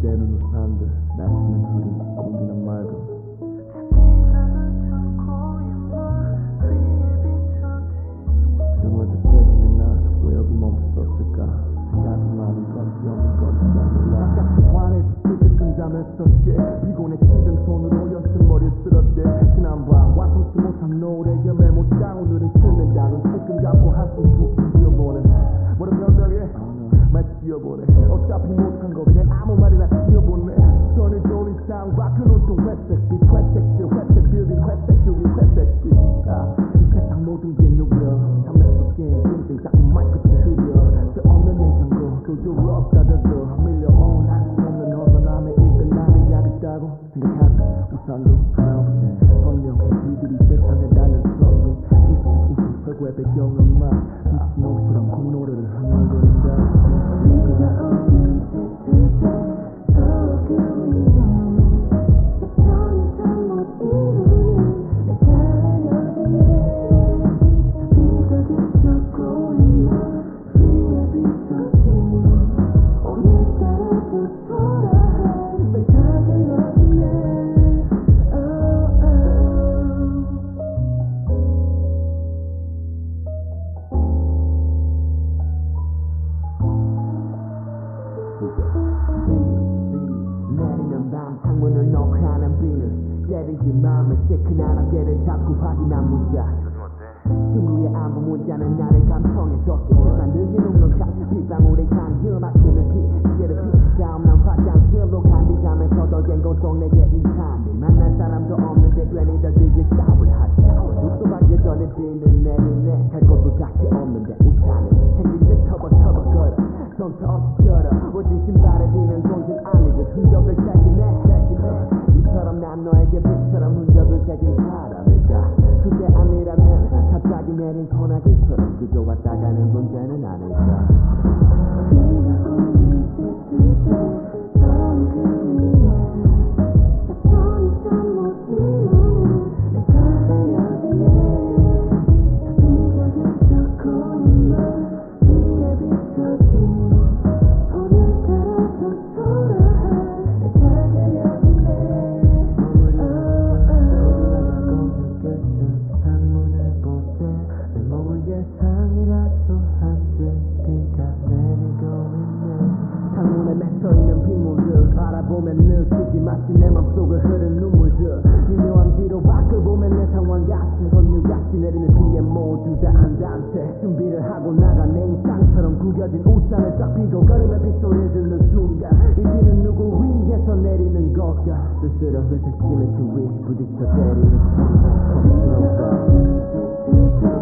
때는 우산들 날씨는 흐린 공기는 맑은 영화제 깨기는 피곤해 찢은 손으로 연습 머리를 쓸었대. 지난번 와서 못한 노래에 그 메모장. 오늘은 끊는다는 조금 돌린 상 밖은 온 때리지 마음에 시큰한 어깨를 잡고 확인한 문자 친구의 안부 문자는 나를 감성해줬게 만들기 눅눅한 빗방울의 향기 음악을 피 시를 피 다음 난 화장실로 간디 자면서도 갱고속 내게 인사한데 만날 사람도 없는데 괜히 더 길게 싸움을 하지 눈도 밖에 전에 비는 내리네 갈 곳도 딱히 없는데 우산을 챙긴 듯 터벅터벅 걸어 손터 없이 걸어 오직 신발에 비는 동신 알리듯 흔적을 너에게 빛처럼 흔적을 새긴 사람일까? 그게 아니라면 갑자기 내린 소나기처럼 그저 왔다 가는 존재는 아닐까 마치 내 맘속을 흐른 눈물들. 미묘한 뒤로 바꿔보면 내 상황 같은 선유같이 내리는 비에 모두 다 안단체 준비를 하고 나가 내 인상처럼 구겨진 우산을 싹 피고 걸음에 빗소리를 듣는 순간 이 비는 누구 위에서 내리는 것과 쓸쓸한 회색 시멘트 위 부딪혀 때리는 순간. 비가 없는 짙은